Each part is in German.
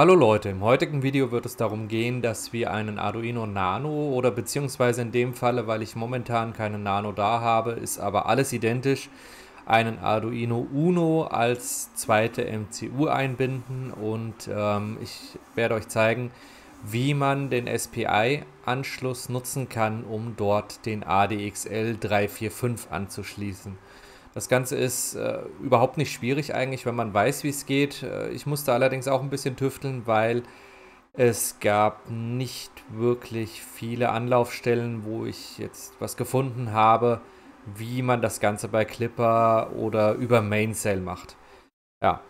Hallo Leute, im heutigen Video wird es darum gehen, dass wir einen Arduino Nano oder beziehungsweise in dem Falle, weil ich momentan keinen Nano da habe, ist aber alles identisch, einen Arduino Uno als zweite MCU einbinden und ähm, ich werde euch zeigen, wie man den SPI-Anschluss nutzen kann, um dort den ADXL 345 anzuschließen. Das Ganze ist äh, überhaupt nicht schwierig eigentlich, wenn man weiß, wie es geht. Äh, ich musste allerdings auch ein bisschen tüfteln, weil es gab nicht wirklich viele Anlaufstellen, wo ich jetzt was gefunden habe, wie man das Ganze bei Clipper oder über Mainsail macht. Ja,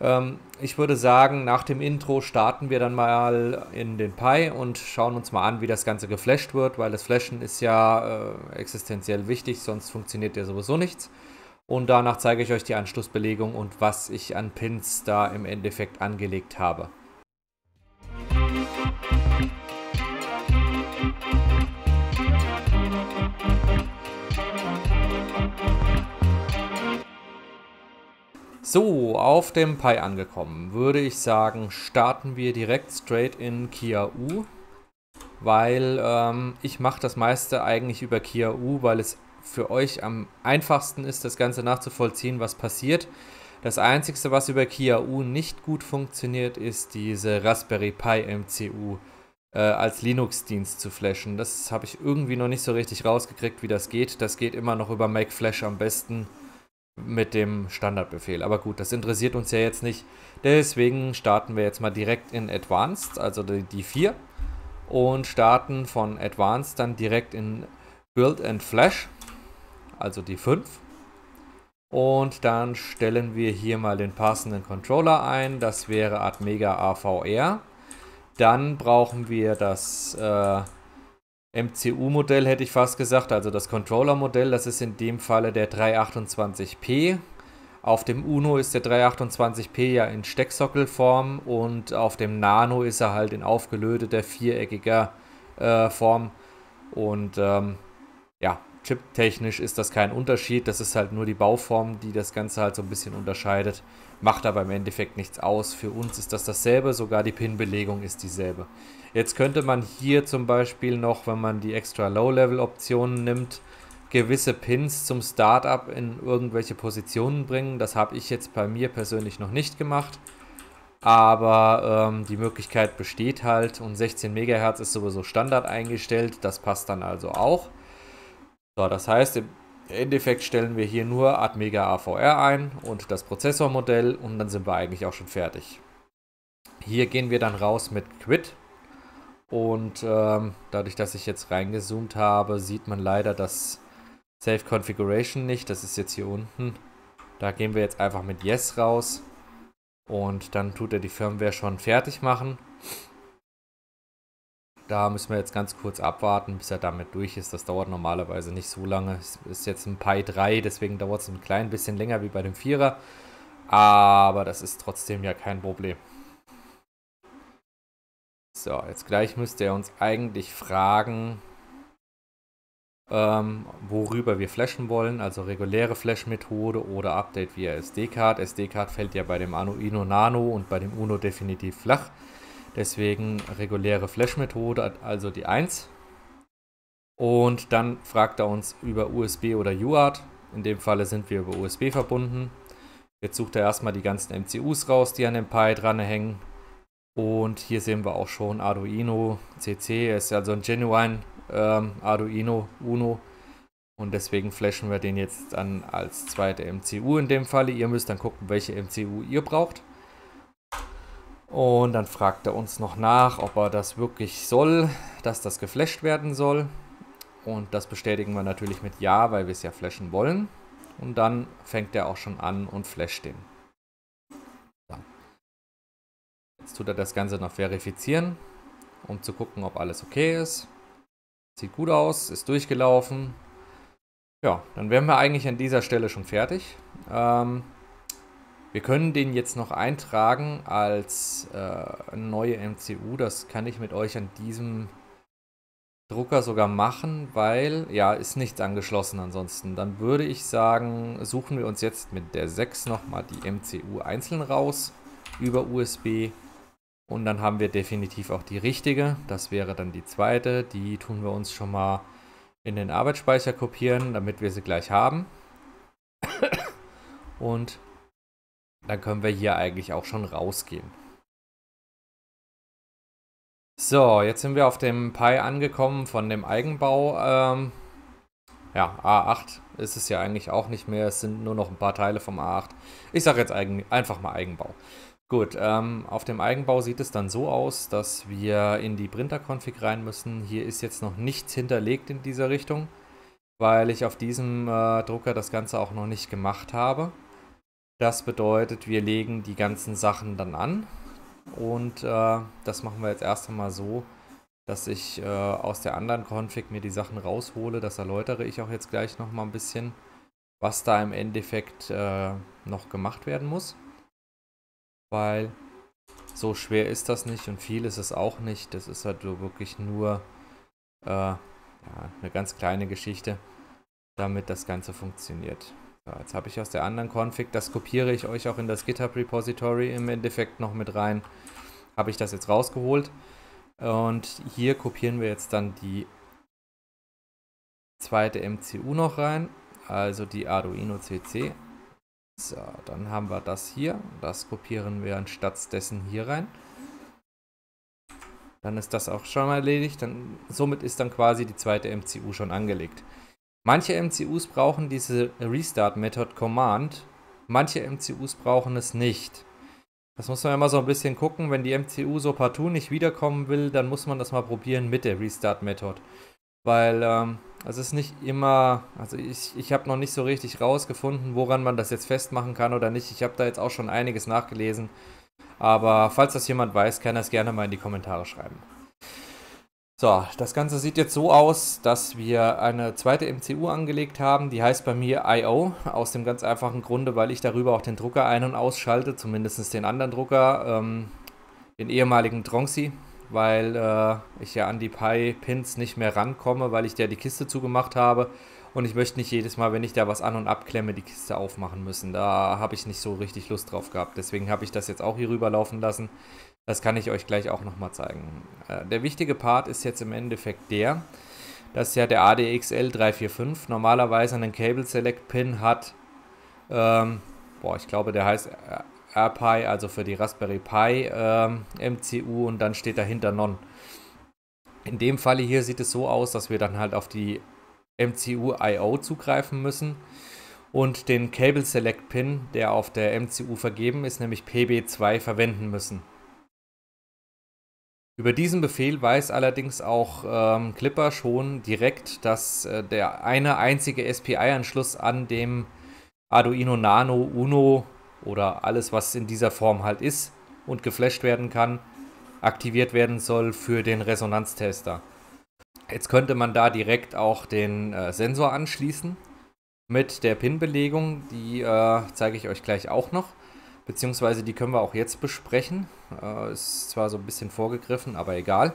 ähm, ich würde sagen, nach dem Intro starten wir dann mal in den Pi und schauen uns mal an, wie das Ganze geflasht wird, weil das Flashen ist ja äh, existenziell wichtig, sonst funktioniert ja sowieso nichts. Und danach zeige ich euch die Anschlussbelegung und was ich an Pins da im Endeffekt angelegt habe. So, auf dem Pi angekommen, würde ich sagen, starten wir direkt straight in Kia U, weil ähm, ich mache das meiste eigentlich über Kia U, weil es für euch am einfachsten ist, das Ganze nachzuvollziehen, was passiert. Das Einzige, was über Kia U nicht gut funktioniert, ist diese Raspberry Pi MCU äh, als Linux-Dienst zu flashen. Das habe ich irgendwie noch nicht so richtig rausgekriegt, wie das geht. Das geht immer noch über Make Flash am besten mit dem Standardbefehl. Aber gut, das interessiert uns ja jetzt nicht. Deswegen starten wir jetzt mal direkt in Advanced, also die, die 4. Und starten von Advanced dann direkt in Build and Flash also die 5. Und dann stellen wir hier mal den passenden Controller ein. Das wäre Atmega AVR. Dann brauchen wir das äh, MCU-Modell, hätte ich fast gesagt, also das Controller-Modell. Das ist in dem Falle der 328p. Auf dem Uno ist der 328p ja in Stecksockelform und auf dem Nano ist er halt in aufgelöteter viereckiger äh, Form. Und ähm, ja, chiptechnisch ist das kein Unterschied. Das ist halt nur die Bauform, die das Ganze halt so ein bisschen unterscheidet. Macht aber im Endeffekt nichts aus. Für uns ist das dasselbe, sogar die Pin-Belegung ist dieselbe. Jetzt könnte man hier zum Beispiel noch, wenn man die extra Low-Level-Optionen nimmt, gewisse Pins zum Startup in irgendwelche Positionen bringen. Das habe ich jetzt bei mir persönlich noch nicht gemacht. Aber ähm, die Möglichkeit besteht halt und 16 MHz ist sowieso Standard eingestellt. Das passt dann also auch. So, das heißt, im Endeffekt stellen wir hier nur Atmega AVR ein und das Prozessormodell und dann sind wir eigentlich auch schon fertig. Hier gehen wir dann raus mit Quit und ähm, dadurch, dass ich jetzt reingezoomt habe, sieht man leider das Safe Configuration nicht. Das ist jetzt hier unten. Da gehen wir jetzt einfach mit Yes raus und dann tut er die Firmware schon fertig machen. Da müssen wir jetzt ganz kurz abwarten, bis er damit durch ist. Das dauert normalerweise nicht so lange. Es ist jetzt ein Pi 3, deswegen dauert es ein klein bisschen länger wie bei dem 4er. Aber das ist trotzdem ja kein Problem. So, jetzt gleich müsste er uns eigentlich fragen, ähm, worüber wir flashen wollen. Also reguläre Flash-Methode oder Update via SD-Card. SD-Card fällt ja bei dem Arduino Nano und bei dem Uno definitiv flach. Deswegen reguläre Flash-Methode, also die 1. Und dann fragt er uns über USB oder UART. In dem Falle sind wir über USB verbunden. Jetzt sucht er erstmal die ganzen MCUs raus, die an dem Pi dranhängen. Und hier sehen wir auch schon Arduino CC. ist also ein Genuine ähm, Arduino Uno. Und deswegen flashen wir den jetzt dann als zweite MCU in dem Falle. Ihr müsst dann gucken, welche MCU ihr braucht. Und dann fragt er uns noch nach, ob er das wirklich soll, dass das geflasht werden soll. Und das bestätigen wir natürlich mit Ja, weil wir es ja flashen wollen. Und dann fängt er auch schon an und flasht den. So. Jetzt tut er das Ganze noch verifizieren, um zu gucken, ob alles okay ist. Sieht gut aus, ist durchgelaufen. Ja, dann wären wir eigentlich an dieser Stelle schon fertig. Ähm, wir können den jetzt noch eintragen als äh, neue MCU. Das kann ich mit euch an diesem Drucker sogar machen, weil, ja, ist nichts angeschlossen ansonsten. Dann würde ich sagen, suchen wir uns jetzt mit der 6 nochmal die MCU einzeln raus über USB Und dann haben wir definitiv auch die richtige. Das wäre dann die zweite. Die tun wir uns schon mal in den Arbeitsspeicher kopieren, damit wir sie gleich haben. Und dann können wir hier eigentlich auch schon rausgehen. So, jetzt sind wir auf dem Pi angekommen von dem Eigenbau. Ähm, ja, A8 ist es ja eigentlich auch nicht mehr. Es sind nur noch ein paar Teile vom A8. Ich sage jetzt einfach mal Eigenbau. Gut, ähm, auf dem Eigenbau sieht es dann so aus, dass wir in die Printer-Config rein müssen. Hier ist jetzt noch nichts hinterlegt in dieser Richtung, weil ich auf diesem äh, Drucker das Ganze auch noch nicht gemacht habe. Das bedeutet, wir legen die ganzen Sachen dann an und äh, das machen wir jetzt erst einmal so, dass ich äh, aus der anderen Config mir die Sachen raushole. Das erläutere ich auch jetzt gleich nochmal ein bisschen, was da im Endeffekt äh, noch gemacht werden muss weil so schwer ist das nicht und viel ist es auch nicht. Das ist halt wirklich nur äh, ja, eine ganz kleine Geschichte, damit das Ganze funktioniert. Jetzt habe ich aus der anderen Config, das kopiere ich euch auch in das GitHub Repository im Endeffekt noch mit rein, habe ich das jetzt rausgeholt. Und hier kopieren wir jetzt dann die zweite MCU noch rein, also die Arduino CC. So, dann haben wir das hier. Das kopieren wir anstatt dessen hier rein. Dann ist das auch schon erledigt. Dann, somit ist dann quasi die zweite MCU schon angelegt. Manche MCUs brauchen diese Restart Method Command. Manche MCUs brauchen es nicht. Das muss man immer so ein bisschen gucken. Wenn die MCU so partout nicht wiederkommen will, dann muss man das mal probieren mit der Restart Method. Weil ähm, es ist nicht immer, also ich, ich habe noch nicht so richtig rausgefunden, woran man das jetzt festmachen kann oder nicht. Ich habe da jetzt auch schon einiges nachgelesen. Aber falls das jemand weiß, kann es gerne mal in die Kommentare schreiben. So, das Ganze sieht jetzt so aus, dass wir eine zweite MCU angelegt haben. Die heißt bei mir I.O. Aus dem ganz einfachen Grunde, weil ich darüber auch den Drucker ein- und ausschalte, zumindest den anderen Drucker, ähm, den ehemaligen Tronxy weil äh, ich ja an die Pi-Pins nicht mehr rankomme, weil ich ja die Kiste zugemacht habe. Und ich möchte nicht jedes Mal, wenn ich da was an- und abklemme, die Kiste aufmachen müssen. Da habe ich nicht so richtig Lust drauf gehabt. Deswegen habe ich das jetzt auch hier rüberlaufen lassen. Das kann ich euch gleich auch nochmal zeigen. Äh, der wichtige Part ist jetzt im Endeffekt der, dass ja der ADXL 345 normalerweise einen Cable Select Pin hat. Ähm, boah, ich glaube, der heißt RPi, also für die Raspberry Pi ähm, MCU und dann steht dahinter Non. In dem Falle hier sieht es so aus, dass wir dann halt auf die MCU IO zugreifen müssen und den Cable Select Pin, der auf der MCU vergeben ist, nämlich PB2 verwenden müssen. Über diesen Befehl weiß allerdings auch ähm, Clipper schon direkt, dass äh, der eine einzige SPI-Anschluss an dem Arduino Nano Uno oder alles, was in dieser Form halt ist und geflasht werden kann, aktiviert werden soll für den Resonanztester. Jetzt könnte man da direkt auch den äh, Sensor anschließen mit der Pin-Belegung. Die äh, zeige ich euch gleich auch noch. Beziehungsweise die können wir auch jetzt besprechen. Äh, ist zwar so ein bisschen vorgegriffen, aber egal.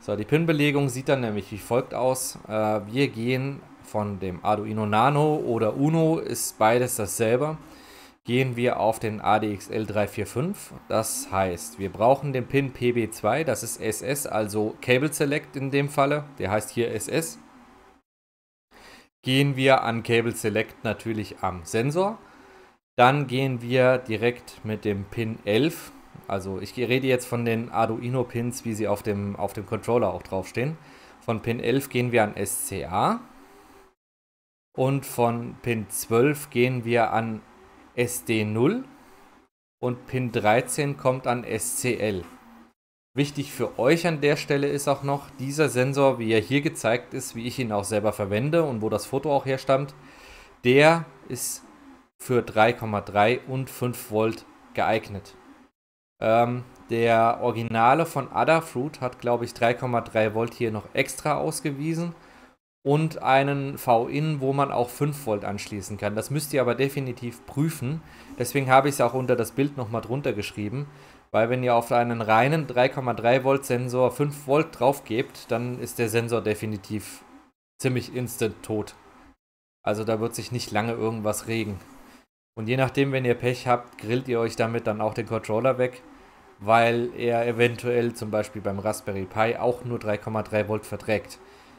So, die Pin-Belegung sieht dann nämlich wie folgt aus. Äh, wir gehen von dem Arduino Nano oder Uno, ist beides dasselbe gehen wir auf den ADXL 345. Das heißt, wir brauchen den Pin PB2, das ist SS, also Cable Select in dem Falle. Der heißt hier SS. Gehen wir an Cable Select natürlich am Sensor. Dann gehen wir direkt mit dem Pin 11. Also ich rede jetzt von den Arduino Pins, wie sie auf dem, auf dem Controller auch draufstehen. Von Pin 11 gehen wir an SCA. Und von Pin 12 gehen wir an SD0 und Pin 13 kommt an SCL. Wichtig für euch an der Stelle ist auch noch, dieser Sensor, wie er hier gezeigt ist, wie ich ihn auch selber verwende und wo das Foto auch herstammt, der ist für 3,3 und 5 Volt geeignet. Ähm, der Originale von Adafruit hat, glaube ich, 3,3 Volt hier noch extra ausgewiesen und einen V-In, wo man auch 5 Volt anschließen kann. Das müsst ihr aber definitiv prüfen. Deswegen habe ich es auch unter das Bild nochmal drunter geschrieben. Weil wenn ihr auf einen reinen 3,3 Volt Sensor 5 Volt drauf gebt, dann ist der Sensor definitiv ziemlich instant tot. Also da wird sich nicht lange irgendwas regen. Und je nachdem, wenn ihr Pech habt, grillt ihr euch damit dann auch den Controller weg. weil er eventuell zum Beispiel beim Raspberry Pi auch nur 3,3 Volt verträgt.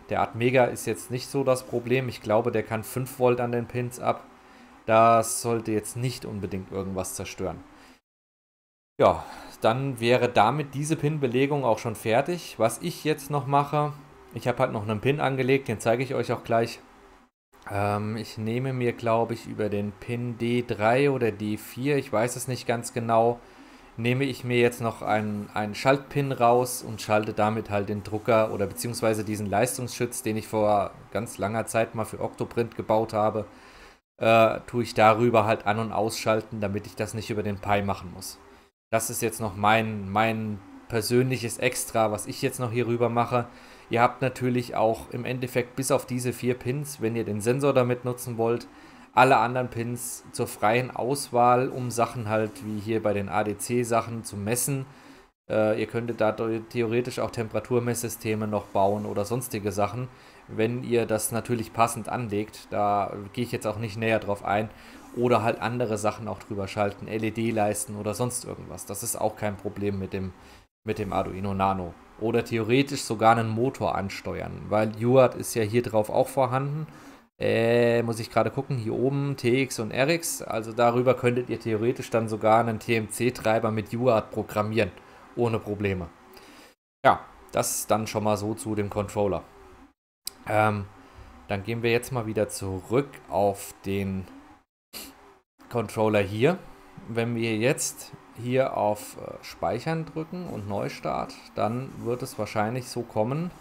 Der Atmega ist jetzt nicht so das Problem. Ich glaube, der kann 5 Volt an den Pins ab. Das sollte jetzt nicht unbedingt irgendwas zerstören. Ja, dann wäre damit diese Pin-Belegung auch schon fertig. Was ich jetzt noch mache, ich habe halt noch einen Pin angelegt, den zeige ich euch auch gleich. Ähm, ich nehme mir, glaube ich, über den Pin D3 oder D4, ich weiß es nicht ganz genau, nehme ich mir jetzt noch einen, einen Schaltpin raus und schalte damit halt den Drucker oder beziehungsweise diesen Leistungsschutz, den ich vor ganz langer Zeit mal für Octoprint gebaut habe, äh, tue ich darüber halt an- und ausschalten, damit ich das nicht über den Pi machen muss. Das ist jetzt noch mein, mein persönliches Extra, was ich jetzt noch hier rüber mache. Ihr habt natürlich auch im Endeffekt bis auf diese vier Pins, wenn ihr den Sensor damit nutzen wollt, alle anderen Pins zur freien Auswahl, um Sachen halt wie hier bei den ADC-Sachen zu messen. Äh, ihr könntet da theoretisch auch Temperaturmesssysteme noch bauen oder sonstige Sachen, wenn ihr das natürlich passend anlegt. Da gehe ich jetzt auch nicht näher drauf ein. Oder halt andere Sachen auch drüber schalten, LED-Leisten oder sonst irgendwas. Das ist auch kein Problem mit dem, mit dem Arduino Nano. Oder theoretisch sogar einen Motor ansteuern, weil UART ist ja hier drauf auch vorhanden äh, muss ich gerade gucken, hier oben TX und RX. Also darüber könntet ihr theoretisch dann sogar einen TMC-Treiber mit UART programmieren. Ohne Probleme. Ja, das dann schon mal so zu dem Controller. Ähm, dann gehen wir jetzt mal wieder zurück auf den Controller hier. Wenn wir jetzt hier auf äh, Speichern drücken und Neustart, dann wird es wahrscheinlich so kommen,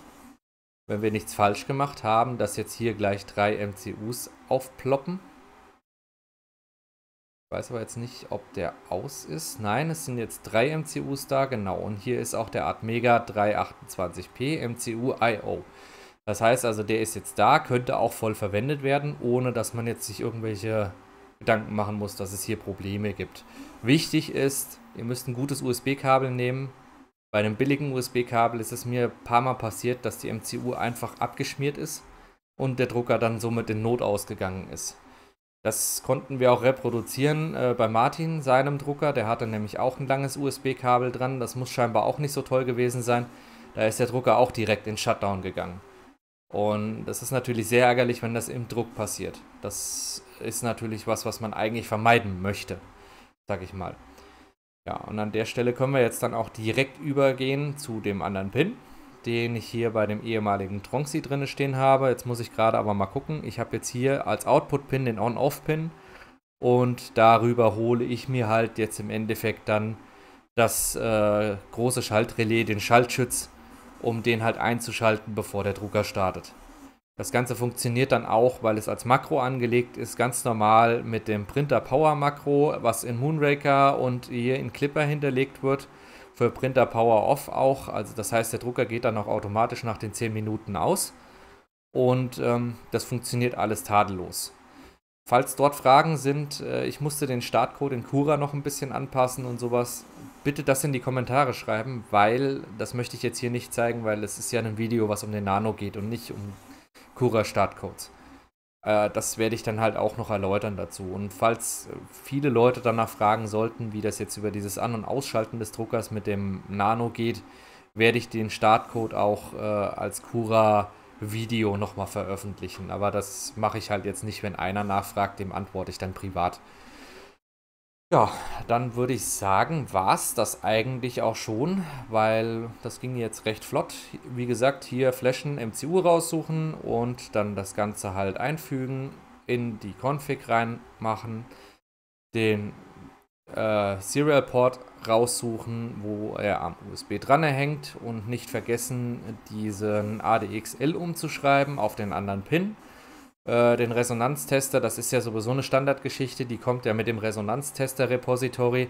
wenn wir nichts falsch gemacht haben, dass jetzt hier gleich drei MCUs aufploppen. Ich weiß aber jetzt nicht, ob der aus ist. Nein, es sind jetzt drei MCUs da, genau. Und hier ist auch der Atmega 328p MCU IO. Das heißt also, der ist jetzt da, könnte auch voll verwendet werden, ohne dass man jetzt sich irgendwelche Gedanken machen muss, dass es hier Probleme gibt. Wichtig ist, ihr müsst ein gutes USB-Kabel nehmen, bei einem billigen USB-Kabel ist es mir ein paar Mal passiert, dass die MCU einfach abgeschmiert ist und der Drucker dann somit in Not ausgegangen ist. Das konnten wir auch reproduzieren äh, bei Martin, seinem Drucker. Der hatte nämlich auch ein langes USB-Kabel dran. Das muss scheinbar auch nicht so toll gewesen sein. Da ist der Drucker auch direkt in Shutdown gegangen. Und das ist natürlich sehr ärgerlich, wenn das im Druck passiert. Das ist natürlich was, was man eigentlich vermeiden möchte, sag ich mal. Ja, und an der Stelle können wir jetzt dann auch direkt übergehen zu dem anderen Pin, den ich hier bei dem ehemaligen Tronxy drin stehen habe. Jetzt muss ich gerade aber mal gucken. Ich habe jetzt hier als Output-Pin den On-Off-Pin und darüber hole ich mir halt jetzt im Endeffekt dann das äh, große Schaltrelais, den Schaltschütz, um den halt einzuschalten, bevor der Drucker startet. Das Ganze funktioniert dann auch, weil es als Makro angelegt ist, ganz normal mit dem Printer Power Makro, was in Moonraker und hier in Clipper hinterlegt wird. Für Printer Power Off auch. Also das heißt, der Drucker geht dann auch automatisch nach den 10 Minuten aus. Und ähm, das funktioniert alles tadellos. Falls dort Fragen sind, äh, ich musste den Startcode in Cura noch ein bisschen anpassen und sowas. Bitte das in die Kommentare schreiben, weil das möchte ich jetzt hier nicht zeigen, weil es ist ja ein Video, was um den Nano geht und nicht um Cura Startcodes. Äh, das werde ich dann halt auch noch erläutern dazu. Und falls viele Leute danach fragen sollten, wie das jetzt über dieses An- und Ausschalten des Druckers mit dem Nano geht, werde ich den Startcode auch äh, als Cura Video nochmal veröffentlichen. Aber das mache ich halt jetzt nicht, wenn einer nachfragt, dem antworte ich dann privat. Ja, dann würde ich sagen, war es das eigentlich auch schon, weil das ging jetzt recht flott. Wie gesagt, hier Flächen MCU raussuchen und dann das Ganze halt einfügen, in die Config reinmachen, den äh, Serial Port raussuchen, wo er am USB dran hängt und nicht vergessen, diesen ADXL umzuschreiben auf den anderen Pin äh, den Resonanztester, das ist ja sowieso eine Standardgeschichte, die kommt ja mit dem Resonanztester-Repository.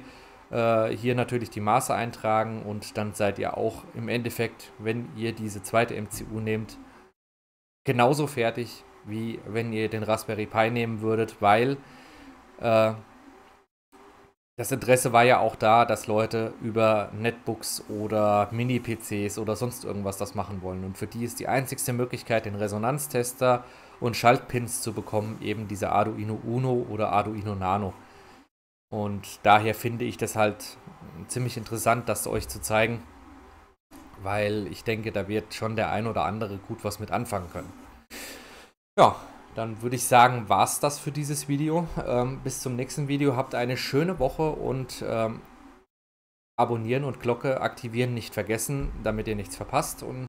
Äh, hier natürlich die Maße eintragen und dann seid ihr auch im Endeffekt, wenn ihr diese zweite MCU nehmt, genauso fertig, wie wenn ihr den Raspberry Pi nehmen würdet, weil äh, das Interesse war ja auch da, dass Leute über Netbooks oder Mini-PCs oder sonst irgendwas das machen wollen. Und für die ist die einzigste Möglichkeit, den Resonanztester und Schaltpins zu bekommen, eben diese Arduino Uno oder Arduino Nano. Und daher finde ich das halt ziemlich interessant, das euch zu zeigen, weil ich denke, da wird schon der ein oder andere gut was mit anfangen können. Ja, dann würde ich sagen, war es das für dieses Video. Ähm, bis zum nächsten Video. Habt eine schöne Woche und ähm, abonnieren und Glocke aktivieren nicht vergessen, damit ihr nichts verpasst. Und